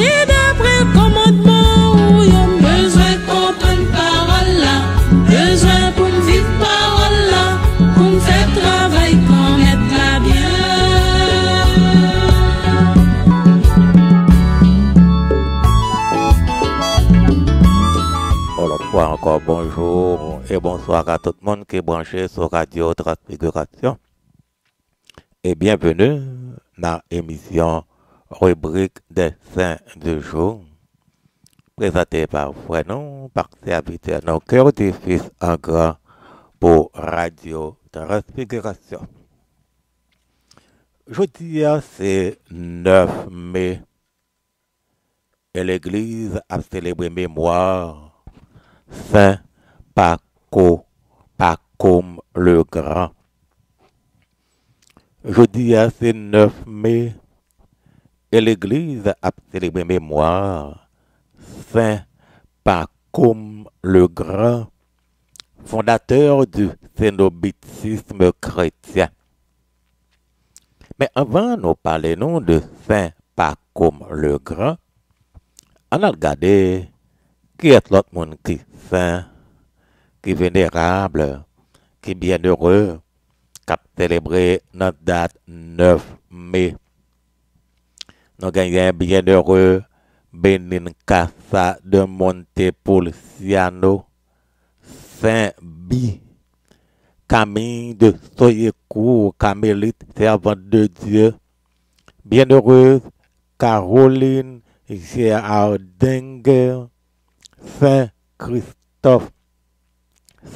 Marcher d'après commandement ou yon besoin comprendre parole là. Besoin pour me vivre parole là. Pour faire travail qu'on mette la bien. Alors, fois encore bonjour et bonsoir à tout le monde qui est branché sur Radio Transfiguration. Et bienvenue dans l'émission rubrique des saints du jour, présentée par Frénon, par serviteur, nos cœurs du Fils en grand pour Radio Transfiguration. Jeudi, c'est 9 mai et l'Église a célébré mémoire Saint Paco, Pacôme le Grand. Jeudi, c'est 9 mai, et l'Église a célébré mémoire Saint Pacôme le Grand, fondateur du cénobitisme chrétien. Mais avant de parler de Saint Pacôme le Grand, on a regardé qui est l'autre monde qui est saint, qui est vénérable, qui est bienheureux, qui a célébré notre date 9 mai. Nous avons un bienheureux Benin Casa de Montepulciano, Saint Bi, Camille de Soyecourt, Camélite, servante de Dieu, bienheureuse Caroline Gérardinger, Saint Christophe,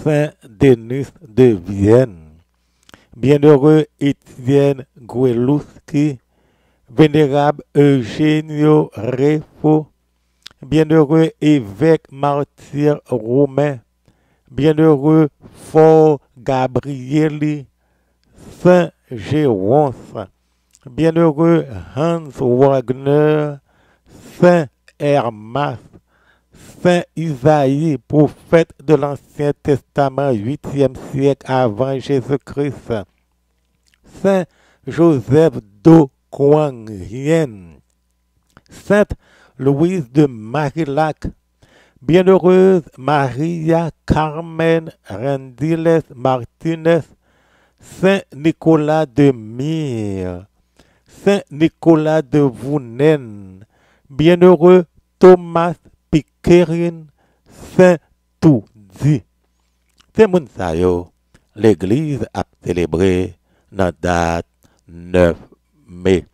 Saint Denis de Vienne, bienheureux Étienne Gouelouski, vénérable Eugenio Refo, bienheureux évêque martyr romain, bienheureux Fort Gabrieli, Saint Géronce, bienheureux Hans Wagner, Saint Hermas, Saint Isaïe, prophète de l'Ancien Testament, 8e siècle avant Jésus-Christ. Saint Joseph d'Oquangien. Sainte Louise de Marillac. Bienheureuse Maria Carmen Rendiles Martinez. Saint Nicolas de Myre. Saint Nicolas de Vounen. Bienheureux Thomas Piquerin Saint-Toudi. C'est mon. L'église a célébré la date 9 mai.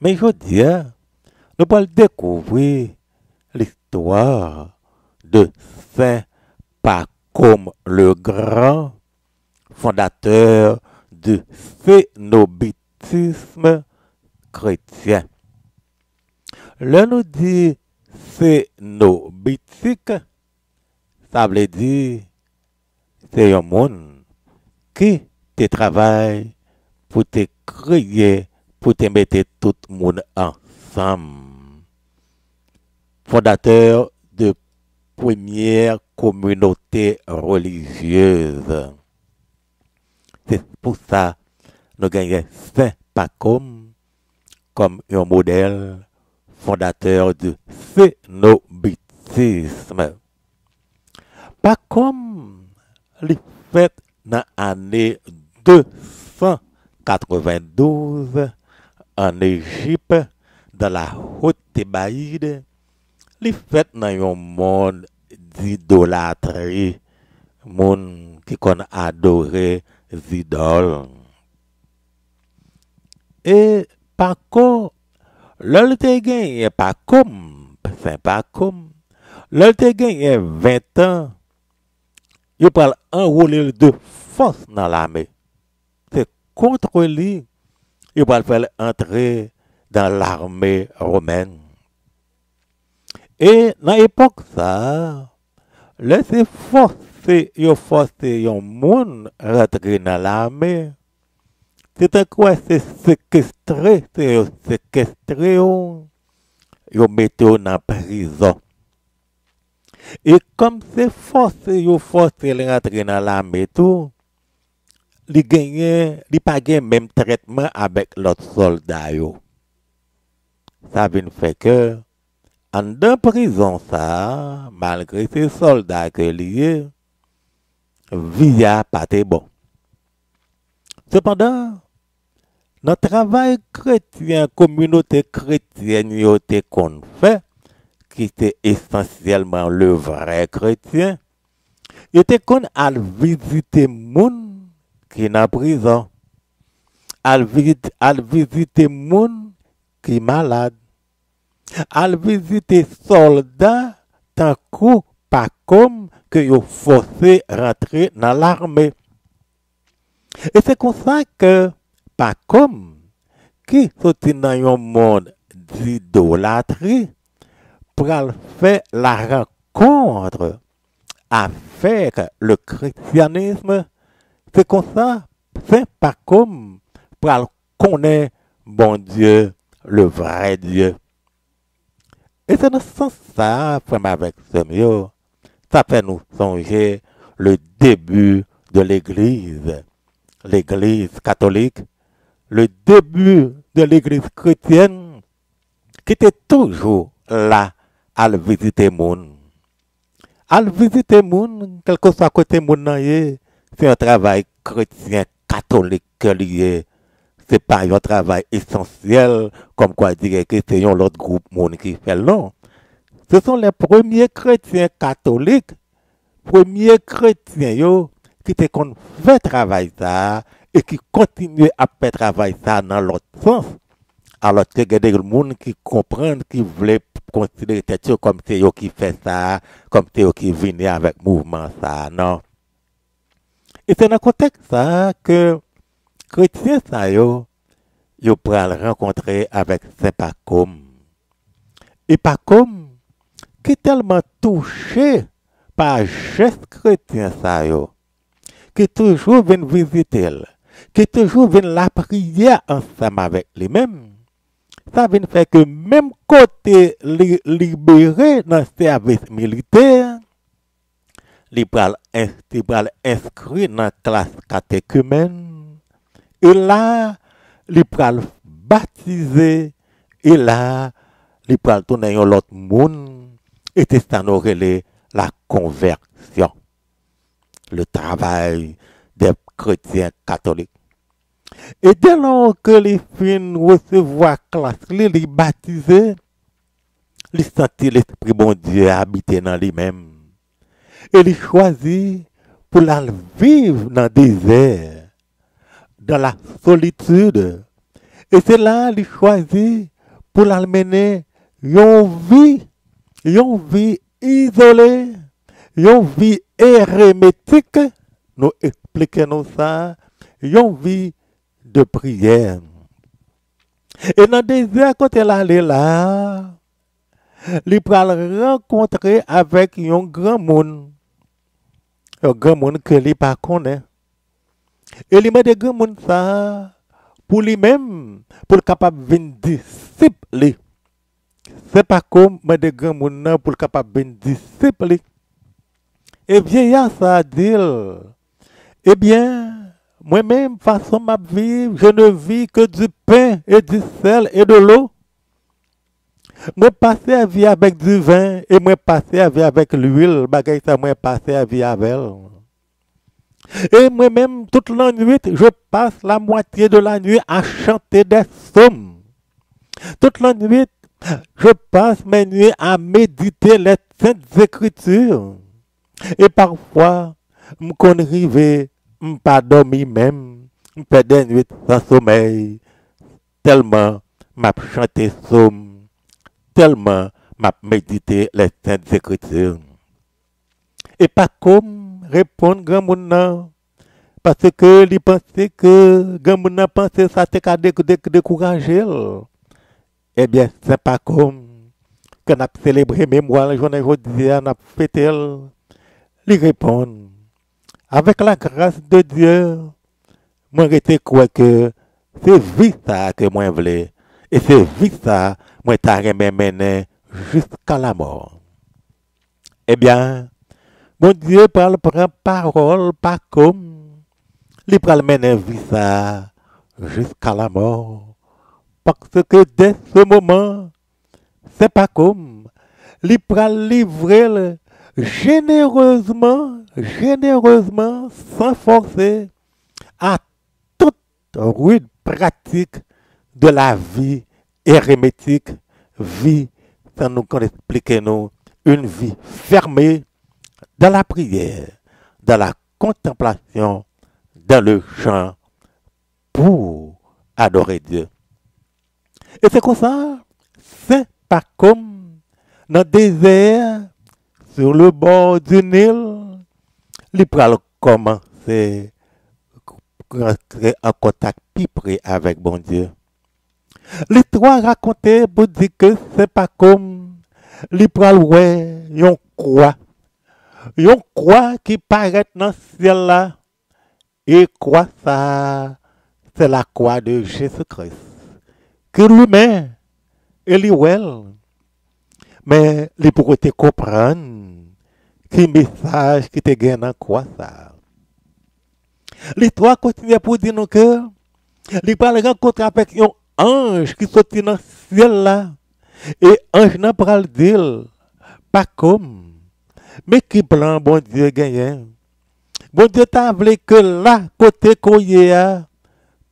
Mais je dis, nous allons découvrir l'histoire de Saint Pacôme le Grand, fondateur du cénobitisme chrétien. Là, nous dit cénobitique, ça veut dire c'est un monde qui te travaille pour te créer, pour te mettre tout le monde ensemble. Fondateur de première communauté religieuse. C'est pour ça que nous gagnons Saint Pacôme comme un modèle fondateur du cénobitisme. Pacôme, les fait dans l'année 1992 en Egypte dans la haute Thébaïde, li fèt nan yon moun d'idolatri, moun ki kon adore zidol. E pako, lol te genye pakom, sen pakom, lol te genye 20 an, yo pral anroule de fos nan la me. Contre lui, il va le entrer dans l'armée romaine. Et dans l'époque ça, laissez forcer, il forcer un monde rentrer dans l'armée. C'est quoi c'est séquestré, c'est séquestré, ils mettent dans la prison. Et comme c'est forcé, ils forcé rentrer dans l'armée tout, ils ils pas le même traitement avec l'autre soldat. ça vient fait que, en prison, malgré ces soldats que liés, via pas été bon. Cependant, notre travail chrétien, communauté chrétienne, qui était essentiellement le vrai chrétien, il était qu'on a visiter moun qui est en prison, al visiter, al visiter moun qui est malade, al visiter soldats tant coup pas comme que yo forcé rentrer dans l'armée. Et c'est comme ça que pas comme qui sorti dans un monde d'idolâtrie pour faire la rencontre avec le christianisme. C'est comme ça, c'est pas comme pour connaître bon Dieu, le vrai Dieu. Et c'est dans ce sens-là, frère, avec ce mieux, ça fait nous songer le début de l'Église, l'Église catholique, le début de l'Église chrétienne, qui était toujours là à le visiter moun. À le visiter moun, quel que soit côté yé, c'est un travail chrétien catholique que lié. C'est pas un travail essentiel, comme quoi dire que c'est un autre groupe qui fait le non. Ce sont les premiers chrétiens catholiques, premiers chrétiens yo, qui te qu'on fait travail ça et qui continuent à faire travail ça dans l'autre sens. Alors que y a des gens qui comprennent, qui veulent considérer comme c'est eux qui fait ça, comme c'est eux qui viennent avec mouvement ça, non? Et c'est dans le contexte que chrétiens ça yo, yo pral rencontrer avec Saint Pacôme. Et Pacôme, qui est tellement touché par geste chrétien ça yo, qui toujours vient visiter, qui toujours vient la prière ensemble avec lui-même. Ça vient faire que même côté li- libéré dans le service militaire, il pral inscrit dans la classe catéchumène. Et là, il pral baptisé. Et là, il pral tourner un autre monde. Et c'est la conversion. Le travail des chrétiens catholiques. Et dès lors que les fins recevoir classe, les baptisés, les sentir l'Esprit bon Dieu habiter dans lui-même. Et les choisit pour la vivre dans le désert, dans la solitude. Et c'est là qu'il choisit pour la mener une vie, une vie isolée, une vie hérémétique. Nous expliquons ça, une vie de prière. Et dans le désert, quand elle allait là, il pral rencontrer avec un grand monde. Un grand monde que lui pas connaît. Et il met des grands monde ça pour lui-même, pour le capable de venir disciple. li. C'est pas comme mais des grands monde nan pour le capable de venir disciple. li. Et vieillard ça dit, eh bien, moi-même, façon ma vivre, je ne vis que du pain et du sel et de l'eau. Passer à vie avec du vin et moi passer à vie avec l'huile, bagay moi passer à vie avec. Et moi-même, toute la nuit, je passe la moitié de la nuit à chanter des psaumes. Toute la nuit, je passe mes nuits à méditer les saintes écritures. Et parfois, me qu'on rive, me pas dormi même, me des nuits sans sommeil, tellement m'a chanté psaume, tellement m'a médité les saintes écritures. Et pas comme répondre grand parce que il pensait que grand monde pensait ça te ka dé- dé- décourager. Eh bien, c'est pas comme que n'a célébré mémoire la journée aujourd'hui, n'a fêté. Il répond avec la grâce de Dieu, moi j'étais quoi que c'est vie ça que moi voulais et c'est vie ça moi t'a aimé mener jusqu'à la mort. Eh bien, mon Dieu parle prend parole pas comme il parle mener vie jusqu'à la mort parce que dès ce moment c'est pas comme, li pral livrer généreusement, généreusement, sans forcer, à toute rude pratique de la vie hérémétique, vie, ça nous expliquer nous, une vie fermée dans la prière, dans la contemplation, dans le chant, pour adorer Dieu. Et c'est comme ça, c'est pas comme dans le désert, sur le bord du Nil, il peut commencer à rentrer en contact plus près avec bon Dieu. L'histoire racontée pour dire que c'est pas comme li pral ouais, yon croix. Yon croix qui paraît dans le ciel là. Et quoi ça? C'est la croix de Jésus-Christ. Que lui-même, il est well. Mais il pourrait comprendre qui message qui te gagne dans quoi ça. L'histoire continue pour dire que il parle rencontrer avec un ange qui sortit dans le ciel là. Et ange n'a pas dire pas comme mais qui plan bon Dieu gagne. Bon Dieu t'a voulu que là côté qu'on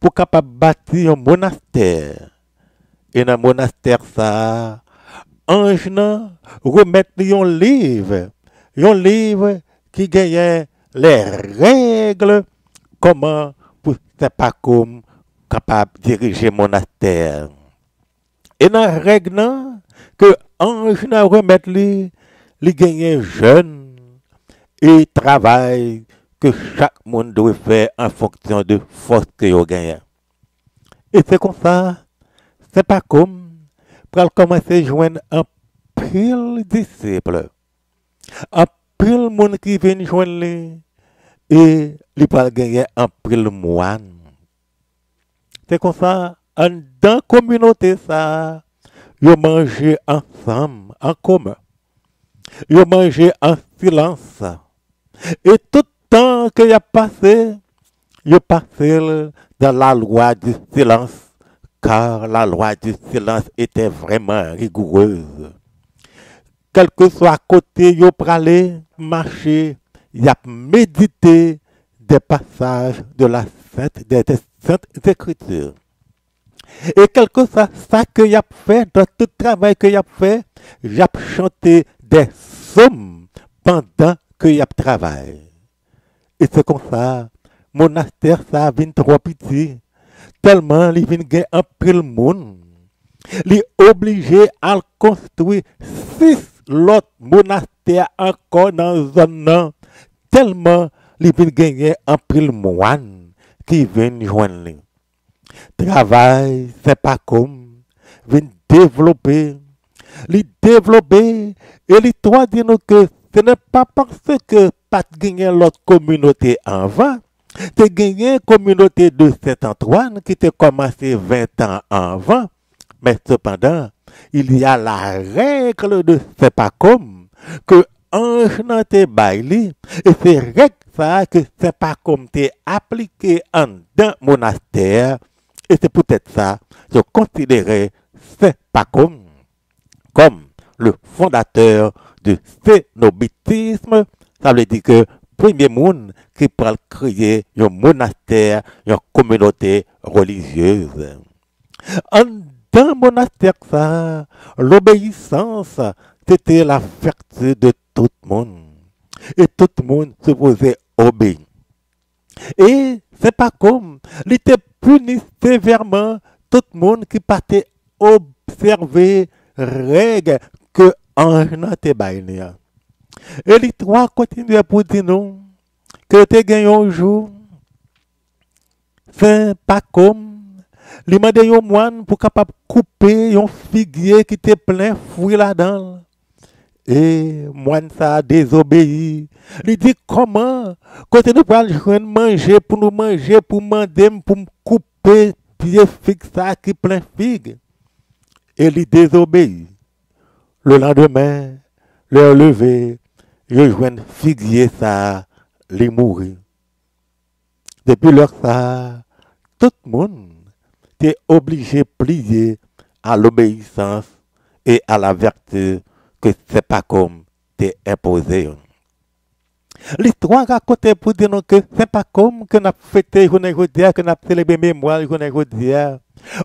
pour capable bâtir un monastère. Et dans le monastère ça ange nan remettre un livre, un livre qui gagne les règles comment pour c'est pas comme capable de diriger monastère. Et dans la règle que ange nan remettre li, li gagne jeune et travail que chaque monde doit faire en fonction de force que yo gagne. Et c'est comme ça, c'est pas comme pour commencer à joindre un pile disciples, un pile monde qui vient joindre lui, et il va gagner un pile moine. C'est comme ça, la communauté, ça, ils mangent ensemble, en commun. Ils mangent en silence. Et tout le temps qu'il a passé, ils passé dans la loi du silence car la loi du silence était vraiment rigoureuse. Quel que soit côté yo pralé, marcher, y a médité des passages de la sainte, des, Et quel que soit ça que y a fait, dans tout travail que y a fait, a chanté des sommes pendant que y a travaillé. Et c'est comme ça, monastère ça vient trop petit tellement il vient un pile monde. Il est obligé à construire six autres monastères encore dans la zone tellement il vient gagner un pile moine qui vient joindre. Travail, c'est pas comme, vient développer, il développer et les trois disent que ce n'est pas parce que pas gagner l'autre communauté en vain. Gagné une communauté de Saint-Antoine qui a commencé 20 ans avant, mais cependant, il y a la règle de c'est pas comme que ange n'a te baili, et c'est règle ça que c'est pas comme t'es appliqué en d'un monastère, et c'est peut-être ça, je considérais c'est pas comme, comme le fondateur du cénobitisme, ça veut dire que premier monde qui peut créer un monastère, une communauté religieuse. En dans monastère, ça, l'obéissance, c'était la vertu de tout le monde. Et tout le monde se faisait obéir. Et c'est pas comme, il était puni sévèrement tout le monde qui partait observer règles que en n'a et les trois continuent pour dire non, que tu gagné un jour, c'est pas comme, les mandé un moine pour couper un figuier qui était plein fruits là-dedans. Et moine ça désobéi. Il dit comment, quand nous pour manger, pour nous manger, pour demander, pour couper pied fixe ça qui plein figue. Et il désobéit. Le lendemain, leur lever, je joins figuier ça, les mourir. Depuis leur ça, tout le monde est obligé de plier à l'obéissance et à la vertu que c'est pas comme t'es imposé. L'histoire raconte pour dire que c'est pas comme que n'a fêté journée aujourd'hui, que n'a célébré mémoire journée aujourd'hui.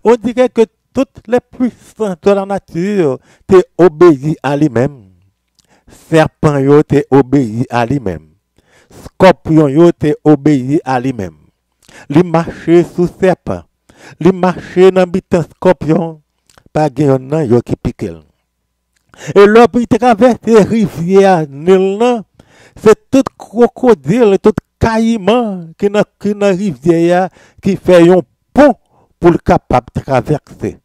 On dirait que toutes les puissances de la nature t'es obéi à lui-même. Serpent yo t'es obéi à lui-même. Scorpion yo t'es obéi à lui-même. Li marché sous serpent. Li marché dans bitan scorpion. Pas gen nan yo qui. Et l'homme il traverse rivière Nil nan, c'est tout crocodile, tout caïman qui dans dans rivière qui fait un pont pour le capable de traverser.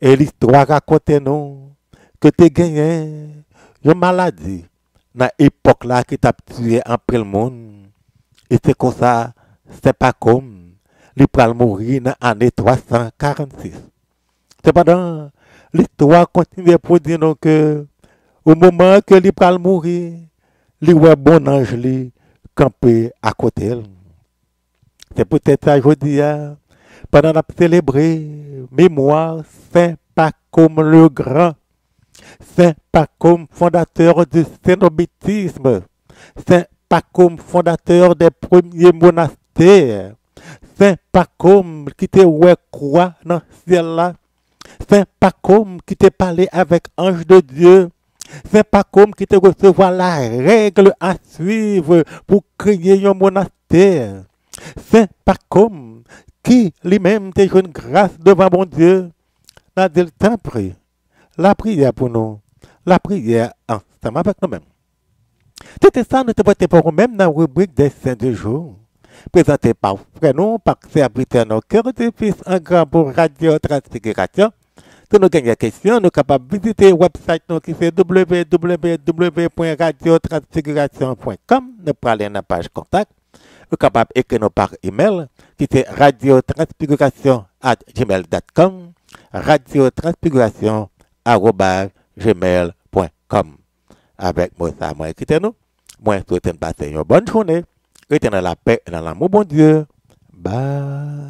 Et l'histoire raconte nous que tu gagné une maladie dans l'époque là qui t'a tué en le monde. Et c'est comme ça, c'est pas comme, il peut mourir dans l'année 346. Cependant, l'histoire continue pour dire nous que au moment que il peut mourir, il voit bon ange à côté. C'est peut-être aujourd'hui, pendant la célébrer mémoire Saint Pacôme le Grand, Saint Pacôme fondateur du cénobitisme, Saint Pacôme fondateur des premiers monastères, Saint Pacôme qui te ouais croix dans ciel là, Saint Pacôme qui te parlé avec ange de Dieu, Saint Pacôme qui te recevoir la règle à suivre pour créer un monastère. Saint Pacôme qui lui-même te une grâce devant mon Dieu. N'a dit le. La prière pour nous. La prière ensemble avec nous-mêmes. C'était ça, nous te portons nous-mêmes dans la rubrique des saints du jour. Présenté par nous, par serviteur nos cœurs de fils en grand pour Radio Transfiguration. Si nous avons des questions, nous sommes capables de visiter le website qui c'est www.radiotransfiguration.com. Nous pouvons aller dans la page contact. Nous sommes capables d'écrire par email qui c'est radiotransfiguration.gmail.com radiotransfiguration.gmail.com Avec moi, ça, moi, écoutez-nous. Moi, je souhaite une bonne journée. Restez dans la paix et dans l'amour, bon Dieu. Bye.